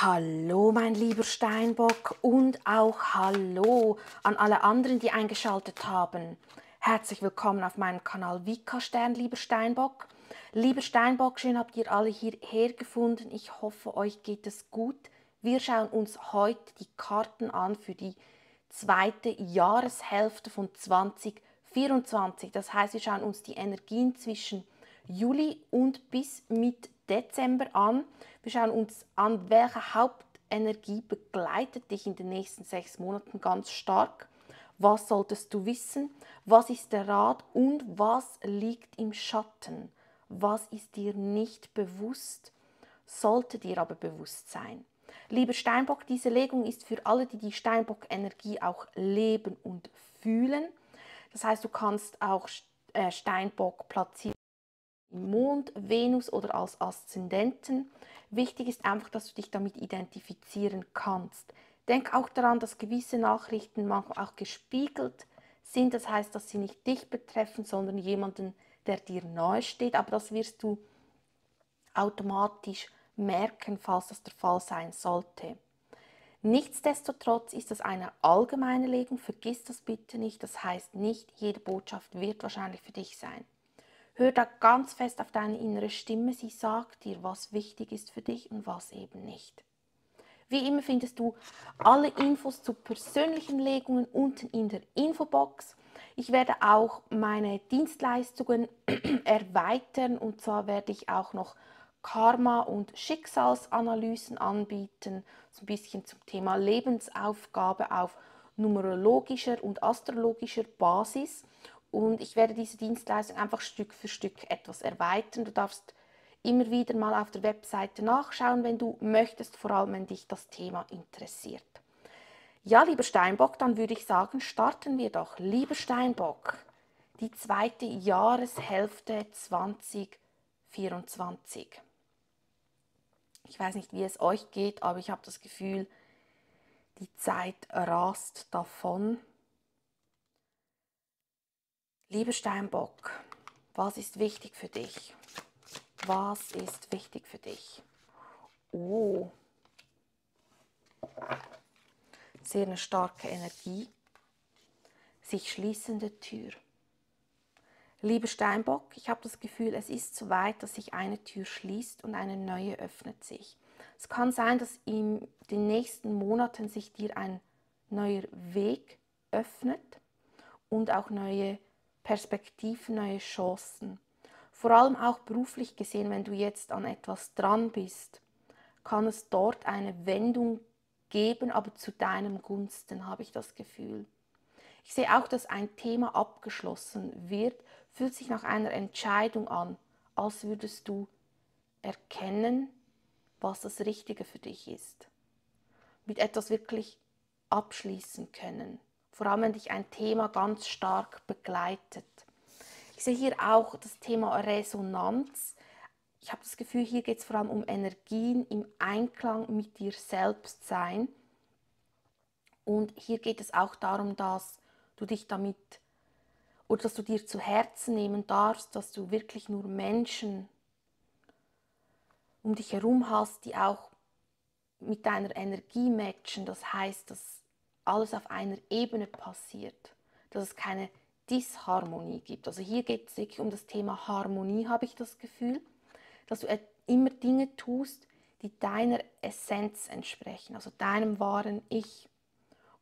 Hallo, mein lieber Steinbock und auch Hallo an alle anderen, die eingeschaltet haben. Herzlich willkommen auf meinem Kanal Vika Stern, lieber Steinbock. Lieber Steinbock, schön habt ihr alle hierher gefunden. Ich hoffe, euch geht es gut. Wir schauen uns heute die Karten an für die zweite Jahreshälfte von 2024. Das heißt, wir schauen uns die Energien zwischen Juli und bis mit Dezember an. Wir schauen uns an, welche Hauptenergie begleitet dich in den nächsten sechs Monaten ganz stark. Was solltest du wissen? Was ist der Rat und was liegt im Schatten? Was ist dir nicht bewusst, sollte dir aber bewusst sein? Lieber Steinbock, diese Legung ist für alle, die die Steinbock-Energie auch leben und fühlen. Das heißt, du kannst auch äh, Steinbock platzieren Mond, Venus oder als Aszendenten. Wichtig ist einfach, dass du dich damit identifizieren kannst. Denk auch daran, dass gewisse Nachrichten manchmal auch gespiegelt sind. Das heißt, dass sie nicht dich betreffen, sondern jemanden, der dir nahe steht. Aber das wirst du automatisch merken, falls das der Fall sein sollte. Nichtsdestotrotz ist das eine allgemeine Legung. Vergiss das bitte nicht. Das heißt nicht, jede Botschaft wird wahrscheinlich für dich sein. Hör da ganz fest auf deine innere Stimme. Sie sagt dir, was wichtig ist für dich und was eben nicht. Wie immer findest du alle Infos zu persönlichen Legungen unten in der Infobox. Ich werde auch meine Dienstleistungen erweitern und zwar werde ich auch noch Karma- und Schicksalsanalysen anbieten, so ein bisschen zum Thema Lebensaufgabe auf numerologischer und astrologischer Basis und ich werde diese Dienstleistung einfach Stück für Stück etwas erweitern. Du darfst immer wieder mal auf der Webseite nachschauen, wenn du möchtest, vor allem wenn dich das Thema interessiert. Ja, lieber Steinbock, dann würde ich sagen, starten wir doch. Lieber Steinbock, die zweite Jahreshälfte 2024. Ich weiß nicht, wie es euch geht, aber ich habe das Gefühl, die Zeit rast davon. Lieber Steinbock, was ist wichtig für dich? Was ist wichtig für dich? Oh, sehr eine starke Energie. Sich schließende Tür. Lieber Steinbock, ich habe das Gefühl, es ist so weit, dass sich eine Tür schließt und eine neue öffnet sich. Es kann sein, dass in den nächsten Monaten sich dir ein neuer Weg öffnet und auch neue Perspektiven, neue Chancen. Vor allem auch beruflich gesehen, wenn du jetzt an etwas dran bist, kann es dort eine Wendung geben, aber zu deinem Gunsten habe ich das Gefühl. Ich sehe auch, dass ein Thema abgeschlossen wird, fühlt sich nach einer Entscheidung an, als würdest du erkennen, was das Richtige für dich ist. Mit etwas wirklich abschließen können vor allem wenn dich ein Thema ganz stark begleitet. Ich sehe hier auch das Thema Resonanz. Ich habe das Gefühl, hier geht es vor allem um Energien im Einklang mit dir selbst sein. Und hier geht es auch darum, dass du dich damit oder dass du dir zu Herzen nehmen darfst, dass du wirklich nur Menschen um dich herum hast, die auch mit deiner Energie matchen. Das heißt, dass alles auf einer Ebene passiert, dass es keine Disharmonie gibt. Also hier geht es wirklich um das Thema Harmonie, habe ich das Gefühl, dass du immer Dinge tust, die deiner Essenz entsprechen, also deinem wahren Ich.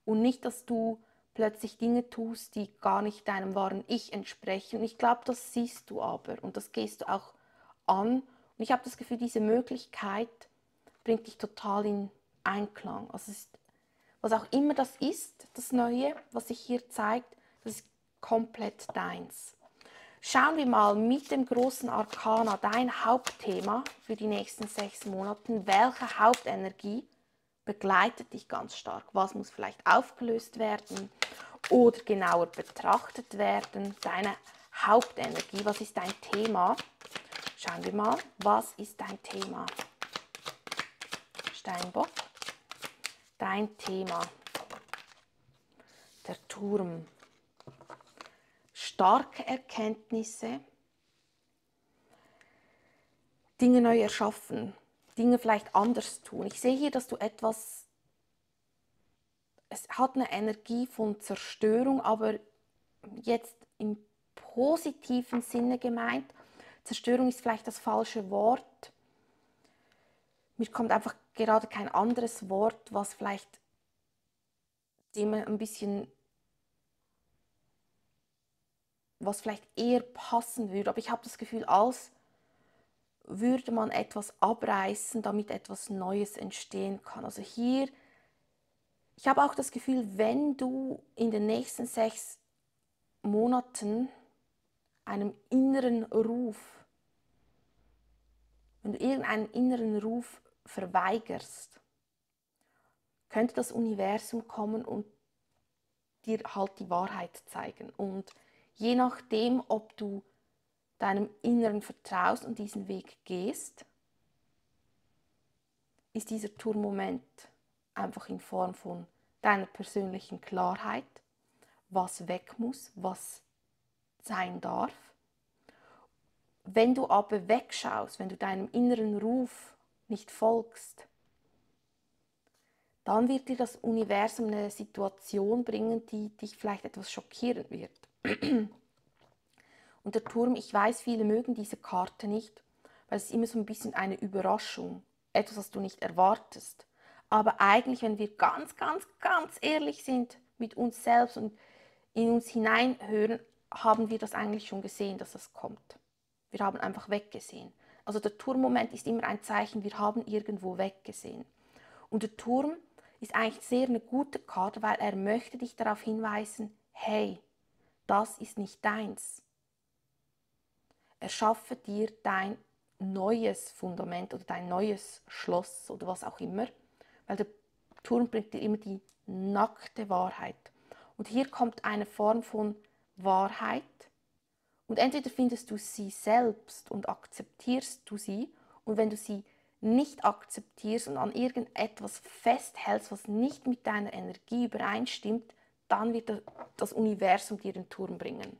Und nicht, dass du plötzlich Dinge tust, die gar nicht deinem wahren Ich entsprechen. Ich glaube, das siehst du aber und das gehst du auch an. Und ich habe das Gefühl, diese Möglichkeit bringt dich total in Einklang. Also es ist was auch immer das ist, das Neue, was sich hier zeigt, das ist komplett deins. Schauen wir mal mit dem großen Arkana dein Hauptthema für die nächsten sechs Monate. Welche Hauptenergie begleitet dich ganz stark? Was muss vielleicht aufgelöst werden oder genauer betrachtet werden? Deine Hauptenergie, was ist dein Thema? Schauen wir mal, was ist dein Thema? Steinbock dein Thema. Der Turm. Starke Erkenntnisse, Dinge neu erschaffen. Dinge vielleicht anders tun. Ich sehe hier, dass du etwas, es hat eine Energie von Zerstörung, aber jetzt im positiven Sinne gemeint. Zerstörung ist vielleicht das falsche Wort. Mir kommt einfach gerade kein anderes Wort, was vielleicht dem ein bisschen, was vielleicht eher passen würde. Aber ich habe das Gefühl, als würde man etwas abreißen, damit etwas Neues entstehen kann. Also hier, ich habe auch das Gefühl, wenn du in den nächsten sechs Monaten einem inneren Ruf, wenn du irgendeinen inneren Ruf verweigerst, könnte das Universum kommen und dir halt die Wahrheit zeigen. Und je nachdem, ob du deinem Inneren vertraust und diesen Weg gehst, ist dieser Turmoment einfach in Form von deiner persönlichen Klarheit, was weg muss, was sein darf. Wenn du aber wegschaust, wenn du deinem inneren Ruf nicht folgst, dann wird dir das Universum eine Situation bringen, die dich vielleicht etwas schockieren wird. Und der Turm, ich weiß, viele mögen diese Karte nicht, weil es immer so ein bisschen eine Überraschung, etwas, was du nicht erwartest. Aber eigentlich, wenn wir ganz, ganz, ganz ehrlich sind mit uns selbst und in uns hineinhören, haben wir das eigentlich schon gesehen, dass das kommt. Wir haben einfach weggesehen. Also der Turmmoment ist immer ein Zeichen, wir haben irgendwo weggesehen. Und der Turm ist eigentlich sehr eine gute Karte, weil er möchte dich darauf hinweisen, hey, das ist nicht deins. Erschaffe dir dein neues Fundament oder dein neues Schloss oder was auch immer, weil der Turm bringt dir immer die nackte Wahrheit. Und hier kommt eine Form von Wahrheit und entweder findest du sie selbst und akzeptierst du sie und wenn du sie nicht akzeptierst und an irgendetwas festhältst, was nicht mit deiner Energie übereinstimmt, dann wird das Universum dir den Turm bringen.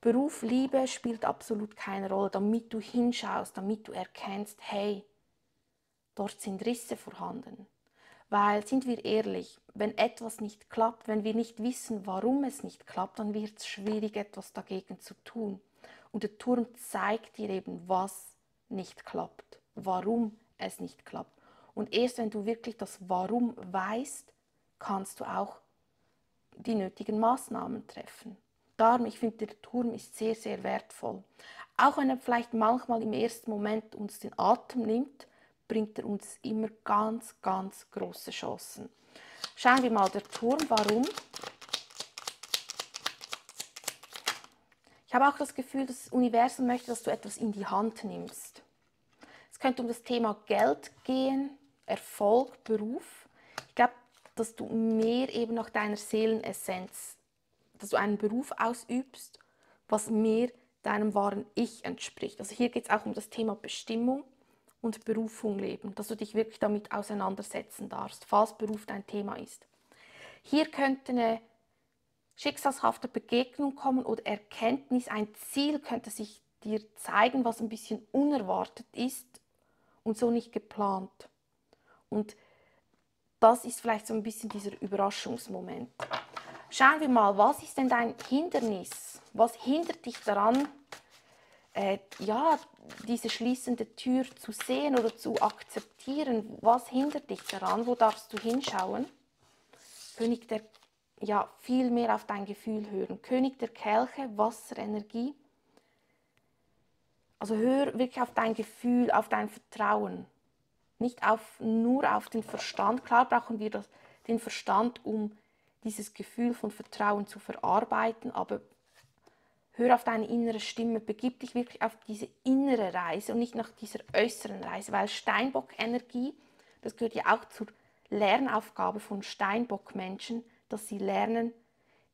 Beruf, Liebe spielt absolut keine Rolle, damit du hinschaust, damit du erkennst, hey, dort sind Risse vorhanden. Weil, sind wir ehrlich, wenn etwas nicht klappt, wenn wir nicht wissen, warum es nicht klappt, dann wird es schwierig, etwas dagegen zu tun. Und der Turm zeigt dir eben, was nicht klappt, warum es nicht klappt. Und erst wenn du wirklich das Warum weißt, kannst du auch die nötigen Maßnahmen treffen. Darum, ich finde, der Turm ist sehr, sehr wertvoll. Auch wenn er vielleicht manchmal im ersten Moment uns den Atem nimmt, bringt er uns immer ganz, ganz große Chancen. Schauen wir mal der Turm, warum. Ich habe auch das Gefühl, das Universum möchte, dass du etwas in die Hand nimmst. Es könnte um das Thema Geld gehen, Erfolg, Beruf. Ich glaube, dass du mehr eben nach deiner Seelenessenz, dass du einen Beruf ausübst, was mehr deinem wahren Ich entspricht. Also hier geht es auch um das Thema Bestimmung und Berufung leben, dass du dich wirklich damit auseinandersetzen darfst, falls Beruf dein Thema ist. Hier könnte eine schicksalshafte Begegnung kommen oder Erkenntnis, ein Ziel könnte sich dir zeigen, was ein bisschen unerwartet ist und so nicht geplant. Und das ist vielleicht so ein bisschen dieser Überraschungsmoment. Schauen wir mal, was ist denn dein Hindernis? Was hindert dich daran, äh, ja, diese schließende Tür zu sehen oder zu akzeptieren? Was hindert dich daran? Wo darfst du hinschauen? König der, ja, viel mehr auf dein Gefühl hören. König der Kelche, Wasserenergie. Also hör wirklich auf dein Gefühl, auf dein Vertrauen. Nicht auf, nur auf den Verstand. Klar brauchen wir das, den Verstand, um dieses Gefühl von Vertrauen zu verarbeiten, aber hör auf deine innere Stimme, begib dich wirklich auf diese innere Reise und nicht nach dieser äußeren Reise, weil Steinbock-Energie, das gehört ja auch zur Lernaufgabe von Steinbock-Menschen, dass sie lernen,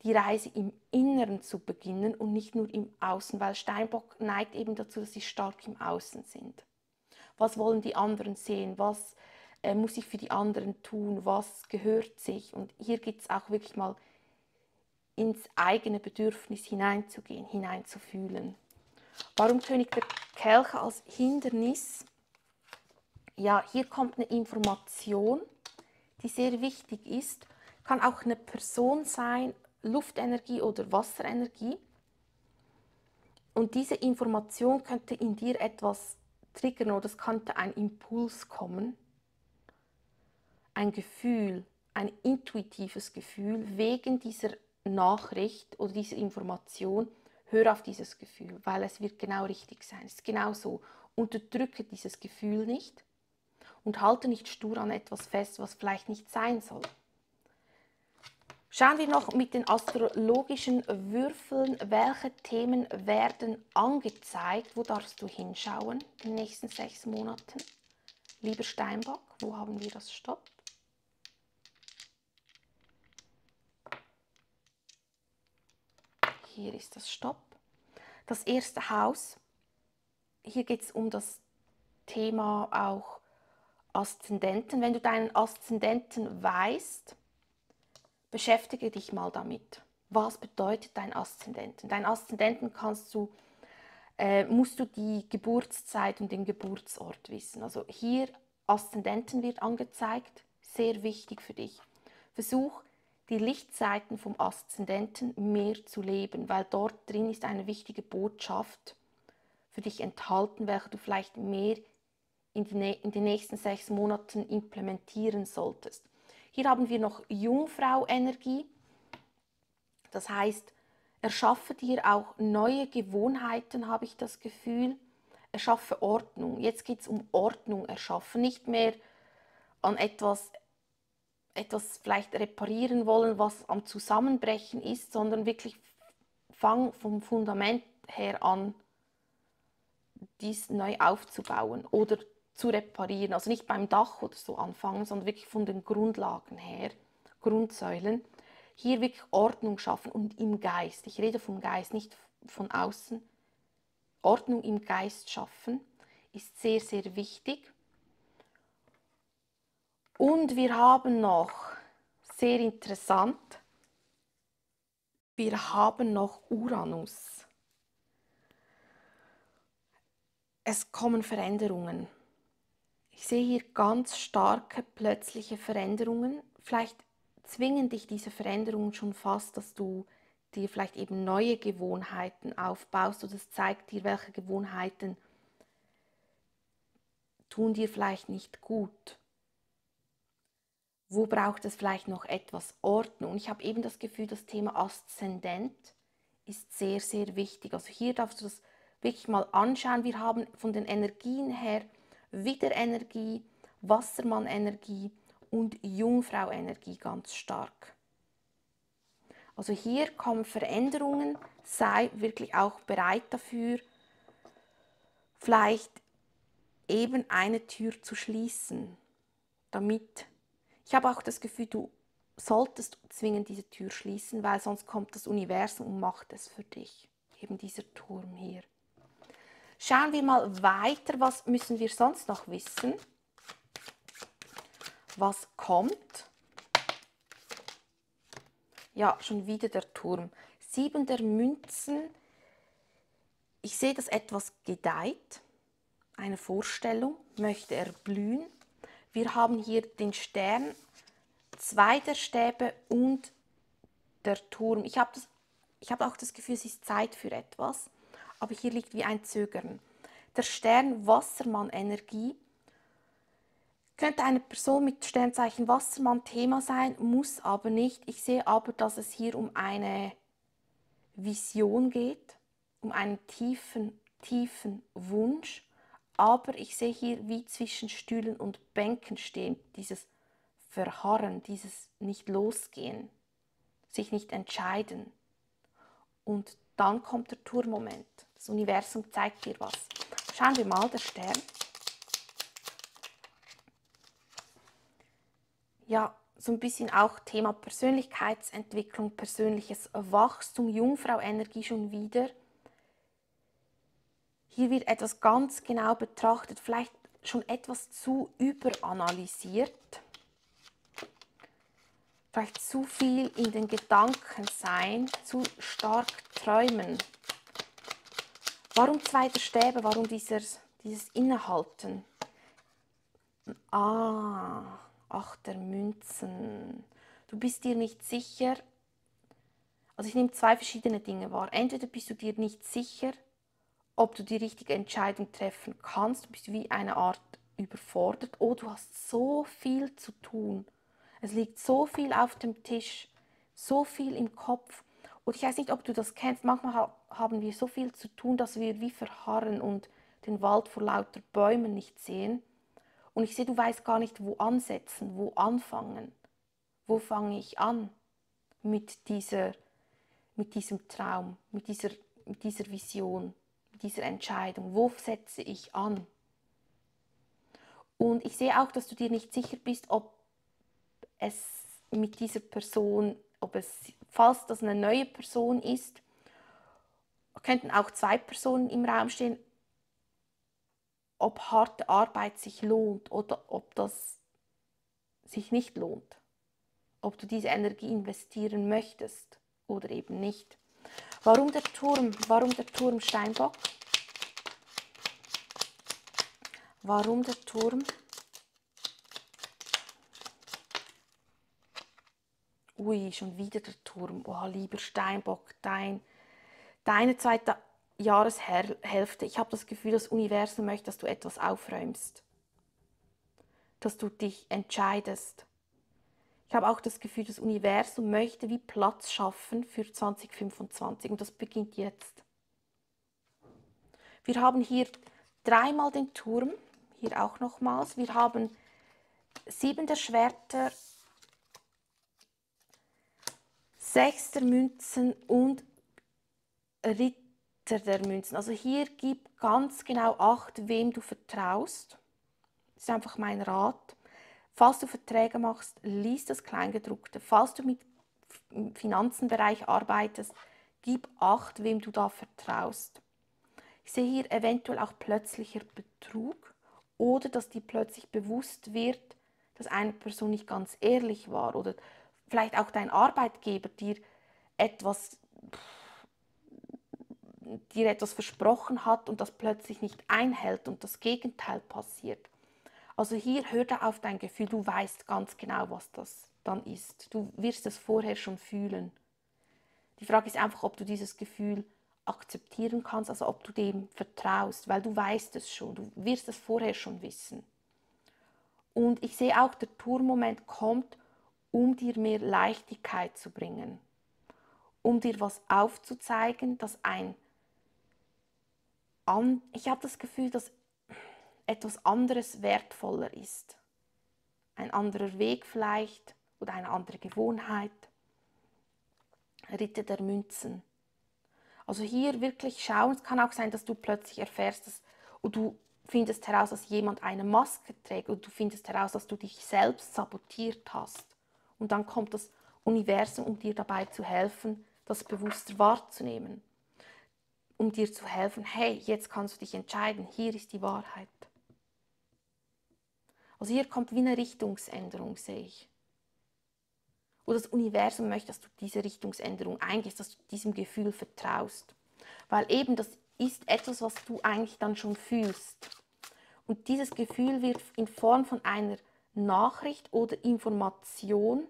die Reise im Inneren zu beginnen und nicht nur im Außen, weil Steinbock neigt eben dazu, dass sie stark im Außen sind. Was wollen die anderen sehen? Was äh, muss ich für die anderen tun? Was gehört sich? Und hier geht es auch wirklich mal ins eigene Bedürfnis hineinzugehen, hineinzufühlen. Warum König der Kelche als Hindernis? ja, hier kommt eine Information, die sehr wichtig ist. Kann auch eine Person sein, Luftenergie oder Wasserenergie. Und diese Information könnte in dir etwas triggern oder es könnte ein Impuls kommen, ein Gefühl, ein intuitives Gefühl wegen dieser Nachricht oder dieser Information. Hör auf dieses Gefühl, weil es wird genau richtig sein. Es ist genau so. Unterdrücke dieses Gefühl nicht und halte nicht stur an etwas fest, was vielleicht nicht sein soll. Schauen wir noch mit den astrologischen Würfeln, welche Themen werden angezeigt. Wo darfst du hinschauen in den nächsten sechs Monaten? Lieber Steinbock, wo haben wir das Stopp? Hier ist das Stopp. Das erste Haus. Hier geht es um das Thema auch Aszendenten. Wenn du deinen Aszendenten weißt, beschäftige dich mal damit. Was bedeutet dein Aszendenten? Dein Aszendenten kannst du, äh, musst du die Geburtszeit und den Geburtsort wissen. Also hier Aszendenten wird angezeigt, sehr wichtig für dich. Versuch die Lichtseiten vom Aszendenten mehr zu leben, weil dort drin ist eine wichtige Botschaft für dich enthalten, welche du vielleicht mehr in, die, in den nächsten sechs Monaten implementieren solltest. Hier haben wir noch Jungfrau-Energie. Das heißt, erschaffe dir auch neue Gewohnheiten, habe ich das Gefühl. Erschaffe Ordnung. Jetzt geht es um Ordnung erschaffen, nicht mehr an etwas, etwas vielleicht reparieren wollen, was am Zusammenbrechen ist, sondern wirklich fang vom Fundament her an, dies neu aufzubauen oder zu reparieren. Also nicht beim Dach oder so anfangen, sondern wirklich von den Grundlagen her, Grundsäulen. Hier wirklich Ordnung schaffen und im Geist. Ich rede vom Geist, nicht von außen. Ordnung im Geist schaffen ist sehr, sehr wichtig. Und wir haben noch, sehr interessant, wir haben noch Uranus. Es kommen Veränderungen. Ich sehe hier ganz starke plötzliche Veränderungen. Vielleicht zwingen dich diese Veränderungen schon fast, dass du dir vielleicht eben neue Gewohnheiten aufbaust oder es zeigt dir, welche Gewohnheiten tun dir vielleicht nicht gut. Wo braucht es vielleicht noch etwas Ordnung? Ich habe eben das Gefühl, das Thema Aszendent ist sehr, sehr wichtig. Also hier darfst du das wirklich mal anschauen. Wir haben von den Energien her Widerenergie, Wassermann-Energie und Jungfrau-Energie ganz stark. Also hier kommen Veränderungen, sei wirklich auch bereit dafür, vielleicht eben eine Tür zu schließen, damit ich habe auch das Gefühl, du solltest zwingend diese Tür schließen, weil sonst kommt das Universum und macht es für dich. Eben dieser Turm hier. Schauen wir mal weiter, was müssen wir sonst noch wissen? Was kommt? Ja, schon wieder der Turm. Sieben der Münzen. Ich sehe, dass etwas gedeiht. Eine Vorstellung. Möchte er blühen? Wir haben hier den Stern, zwei der Stäbe und der Turm. Ich habe hab auch das Gefühl, es ist Zeit für etwas aber hier liegt wie ein Zögern. Der Stern Wassermann Energie könnte eine Person mit Sternzeichen Wassermann Thema sein, muss aber nicht. Ich sehe aber, dass es hier um eine Vision geht, um einen tiefen, tiefen Wunsch. Aber ich sehe hier wie zwischen Stühlen und Bänken stehen, dieses Verharren, dieses nicht losgehen, sich nicht entscheiden. Und dann kommt der Tourmoment. Das Universum zeigt dir was. Schauen wir mal, der Stern. Ja, so ein bisschen auch Thema Persönlichkeitsentwicklung, persönliches Wachstum, Jungfrau-Energie schon wieder. Hier wird etwas ganz genau betrachtet, vielleicht schon etwas zu überanalysiert. Vielleicht zu viel in den Gedanken sein, zu stark träumen. Warum zweite Stäbe? Warum dieses, dieses Innehalten? Ah, ach der Münzen. Du bist dir nicht sicher. Also ich nehme zwei verschiedene Dinge wahr. Entweder bist du dir nicht sicher, ob du die richtige Entscheidung treffen kannst. Du bist wie eine Art überfordert. Oh, du hast so viel zu tun. Es liegt so viel auf dem Tisch, so viel im Kopf. Und ich weiß nicht, ob du das kennst. Manchmal haben wir so viel zu tun, dass wir wie verharren und den Wald vor lauter Bäumen nicht sehen. Und ich sehe, du weißt gar nicht, wo ansetzen, wo anfangen. Wo fange ich an mit, dieser, mit diesem Traum, mit dieser, mit dieser Vision, dieser Entscheidung? Wo setze ich an? Und ich sehe auch, dass du dir nicht sicher bist, ob es mit dieser Person, ob es, falls das eine neue Person ist, könnten auch zwei Personen im Raum stehen, ob harte Arbeit sich lohnt oder ob das sich nicht lohnt. Ob du diese Energie investieren möchtest oder eben nicht. Warum der Turm? Warum der Turm Steinbock? Warum der Turm? Ui, schon wieder der Turm. Oh, lieber Steinbock, dein, deine zweite Jahreshälfte. Ich habe das Gefühl, das Universum möchte, dass du etwas aufräumst. Dass du dich entscheidest. Ich habe auch das Gefühl, das Universum möchte wie Platz schaffen für 2025 und das beginnt jetzt. Wir haben hier dreimal den Turm, hier auch nochmals. Wir haben sieben der Schwerter, sechs der Münzen und Ritter der Münzen. Also hier gib ganz genau Acht, wem du vertraust. Das ist einfach mein Rat. Falls du Verträge machst, lies das Kleingedruckte. Falls du mit im Finanzenbereich arbeitest, gib Acht, wem du da vertraust. Ich sehe hier eventuell auch plötzlicher Betrug oder dass dir plötzlich bewusst wird, dass eine Person nicht ganz ehrlich war oder vielleicht auch dein Arbeitgeber dir etwas dir etwas versprochen hat und das plötzlich nicht einhält und das Gegenteil passiert. Also hier hör da auf dein Gefühl, du weißt ganz genau, was das dann ist. Du wirst es vorher schon fühlen. Die Frage ist einfach, ob du dieses Gefühl akzeptieren kannst, also ob du dem vertraust, weil du weißt es schon, du wirst es vorher schon wissen. Und ich sehe auch, der Tourmoment kommt, um dir mehr Leichtigkeit zu bringen, um dir was aufzuzeigen, das ein ich habe das Gefühl, dass etwas anderes wertvoller ist. Ein anderer Weg vielleicht oder eine andere Gewohnheit. Ritte der Münzen. Also hier wirklich schauen, es kann auch sein, dass du plötzlich erfährst, dass, und du findest heraus, dass jemand eine Maske trägt und du findest heraus, dass du dich selbst sabotiert hast. Und dann kommt das Universum, um dir dabei zu helfen, das bewusster wahrzunehmen um dir zu helfen, hey, jetzt kannst du dich entscheiden, hier ist die Wahrheit. Also hier kommt wie eine Richtungsänderung, sehe ich. Und das Universum möchte, dass du diese Richtungsänderung eingehst, dass du diesem Gefühl vertraust. Weil eben das ist etwas, was du eigentlich dann schon fühlst. Und dieses Gefühl wird in Form von einer Nachricht oder Information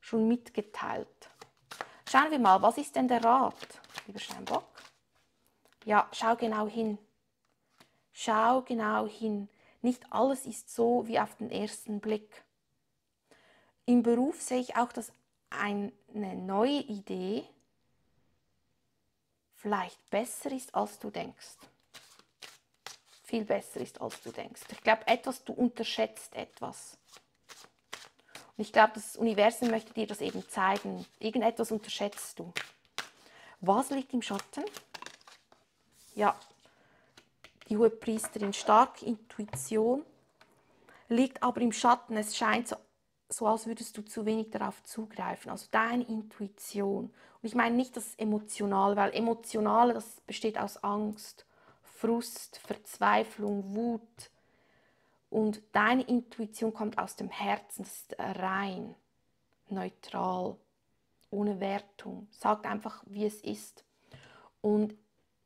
schon mitgeteilt. Schauen wir mal, was ist denn der Rat, lieber Steinbock? Ja, schau genau hin. Schau genau hin. Nicht alles ist so wie auf den ersten Blick. Im Beruf sehe ich auch, dass eine neue Idee vielleicht besser ist, als du denkst. Viel besser ist, als du denkst. Ich glaube, etwas, du unterschätzt etwas. Und ich glaube, das Universum möchte dir das eben zeigen. Irgendetwas unterschätzt du. Was liegt im Schatten? ja, die hohe Priesterin, starke Intuition, liegt aber im Schatten. Es scheint so, so, als würdest du zu wenig darauf zugreifen. Also deine Intuition. Und ich meine nicht das Emotionale, weil Emotionale, das besteht aus Angst, Frust, Verzweiflung, Wut. Und deine Intuition kommt aus dem Herzen, das ist rein, neutral, ohne Wertung. Sagt einfach, wie es ist. Und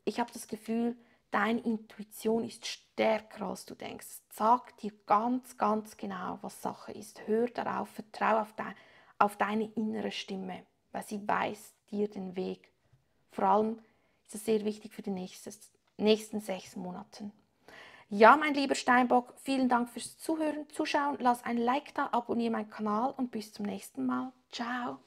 ich habe das Gefühl, Deine Intuition ist stärker, als du denkst. Sag dir ganz, ganz genau, was Sache ist. Hör darauf, vertraue auf, de auf deine innere Stimme, weil sie weiß dir den Weg. Vor allem ist es sehr wichtig für die nächstes, nächsten sechs Monate. Ja, mein lieber Steinbock, vielen Dank fürs Zuhören, Zuschauen. Lass ein Like da, abonniere meinen Kanal und bis zum nächsten Mal. Ciao.